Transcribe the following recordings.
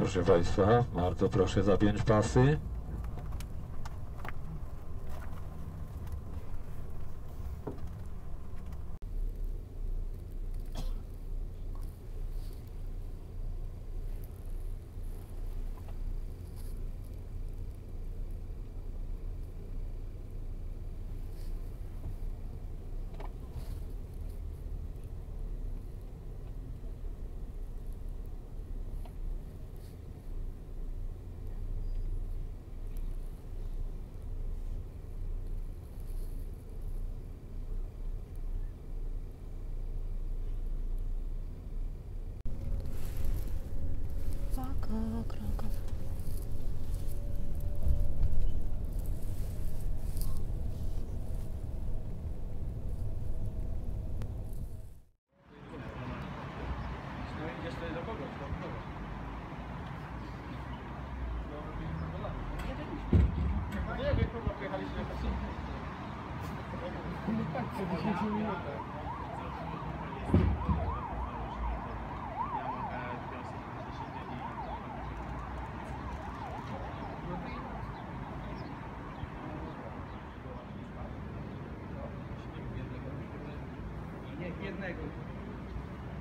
Proszę Państwa, bardzo proszę zapiąć pasy. O, Kraków. Nie, jak kurwa pojechaliśmy na no kasę. Tak, co 10 minut. Jednego.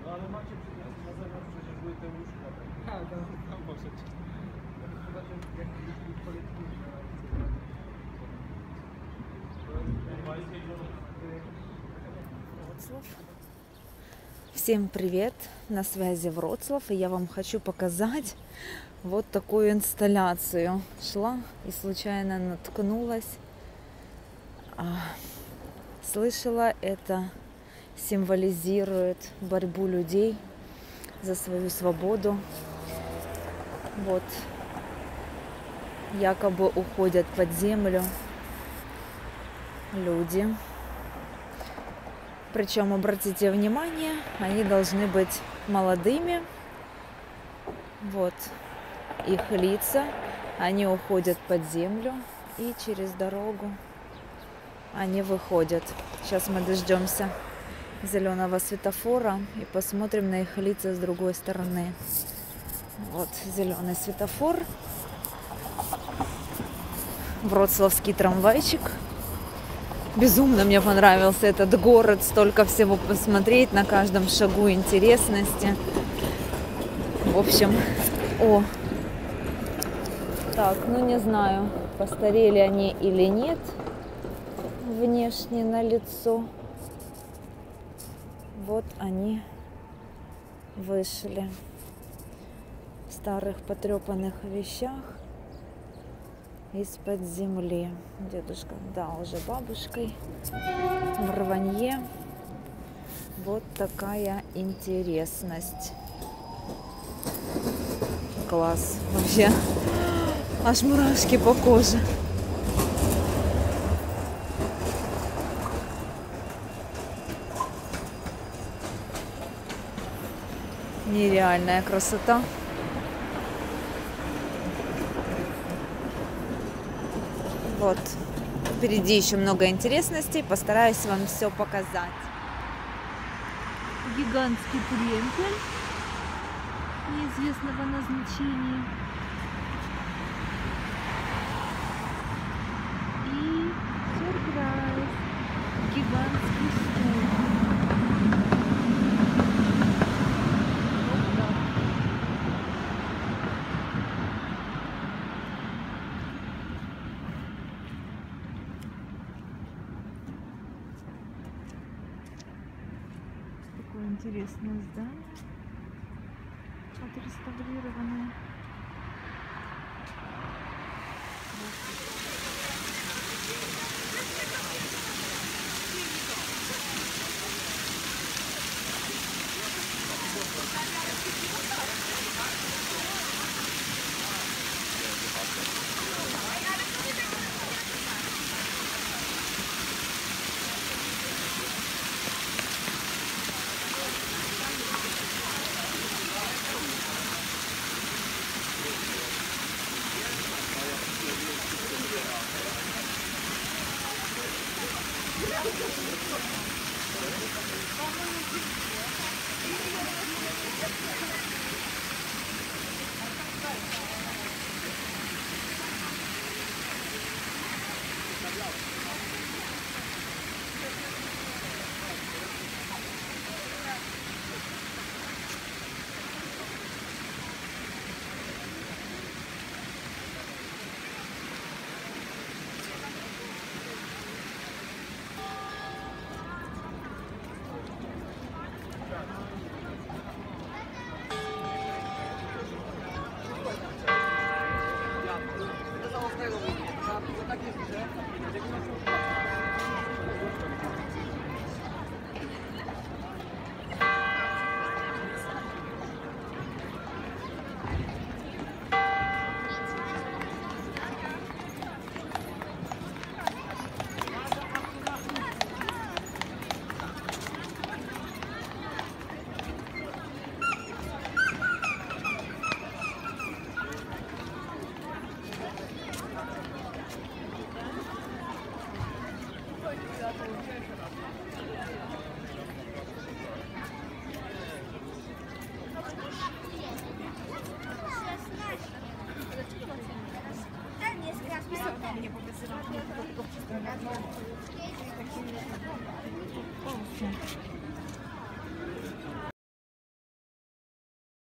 No ale macie przecież na zewnątrz przecież były te łóżka. Tak, no, no możecie. Chyba, że jakiś kolektyw. Вроцлав. Всем привет! На связи Вроцлав, и я вам хочу показать вот такую инсталляцию. Шла и случайно наткнулась. А, Слышала, это символизирует борьбу людей за свою свободу. Вот якобы уходят под землю люди. Причем, обратите внимание, они должны быть молодыми. Вот их лица, они уходят под землю и через дорогу они выходят. Сейчас мы дождемся зеленого светофора и посмотрим на их лица с другой стороны. Вот зеленый светофор. Вроцлавский трамвайчик. Безумно мне понравился этот город, столько всего посмотреть на каждом шагу интересности. В общем, о, так, ну не знаю, постарели они или нет внешне на лицо. Вот они вышли в старых потрепанных вещах из-под земли. Дедушка, да, уже бабушкой в рванье. Вот такая интересность. Класс. Вообще аж мурашки по коже. Нереальная красота. Вот. Впереди еще много интересностей. Постараюсь вам все показать. Гигантский премпель неизвестного назначения. И сюрприз. Гигантский стул. Вот так. Такое интересное здание. Отреставрированное. Thank you.